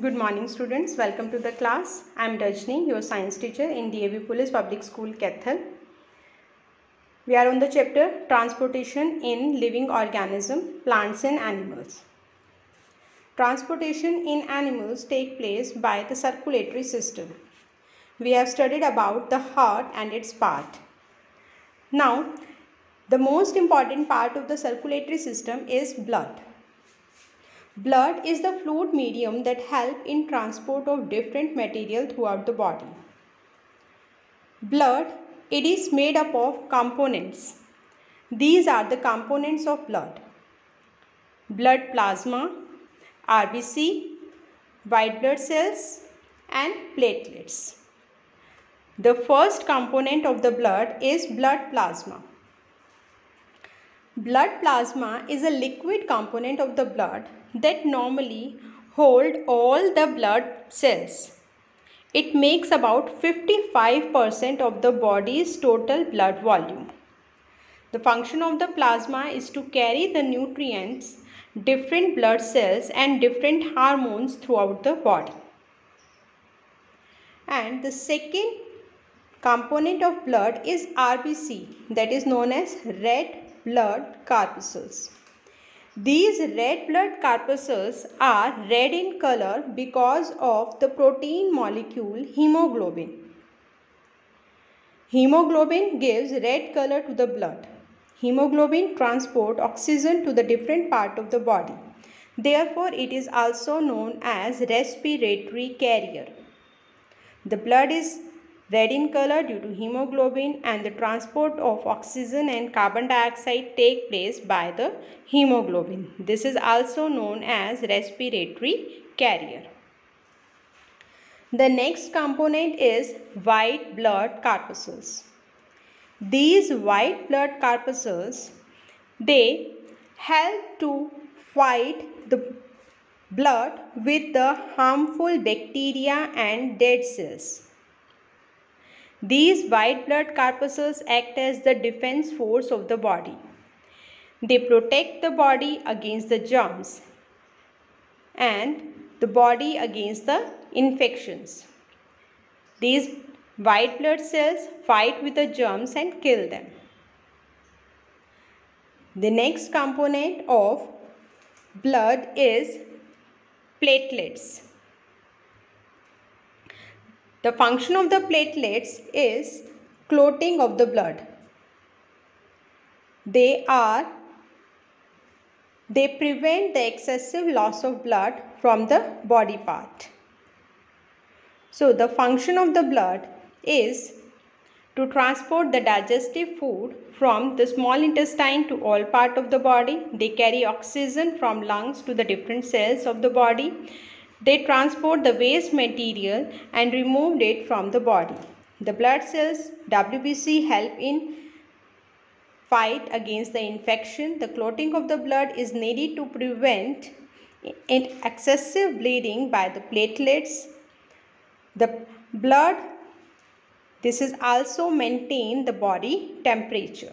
Good morning students. Welcome to the class. I am Rajni, your science teacher in DAV Police Public School, Kaithal. We are on the chapter Transportation in Living Organism, Plants and Animals. Transportation in animals take place by the circulatory system. We have studied about the heart and its part. Now, the most important part of the circulatory system is blood. Blood is the fluid medium that help in transport of different material throughout the body. Blood, it is made up of components. These are the components of blood. Blood plasma, RBC, white blood cells and platelets. The first component of the blood is blood plasma. Blood plasma is a liquid component of the blood that normally hold all the blood cells. It makes about 55% of the body's total blood volume. The function of the plasma is to carry the nutrients, different blood cells and different hormones throughout the body. And the second component of blood is RBC that is known as red blood corpuscles. These red blood corpuscles are red in color because of the protein molecule hemoglobin. Hemoglobin gives red color to the blood. Hemoglobin transport oxygen to the different part of the body. Therefore, it is also known as respiratory carrier. The blood is red in color due to hemoglobin and the transport of oxygen and carbon dioxide take place by the hemoglobin. This is also known as respiratory carrier. The next component is white blood corpuscles. These white blood corpuscles, they help to fight the blood with the harmful bacteria and dead cells. These white blood corpuscles act as the defense force of the body. They protect the body against the germs and the body against the infections. These white blood cells fight with the germs and kill them. The next component of blood is platelets. The function of the platelets is clotting of the blood. They are they prevent the excessive loss of blood from the body part. So the function of the blood is to transport the digestive food from the small intestine to all part of the body. They carry oxygen from lungs to the different cells of the body they transport the waste material and removed it from the body. The blood cells WBC help in fight against the infection. The clotting of the blood is needed to prevent excessive bleeding by the platelets. The blood, this is also maintain the body temperature.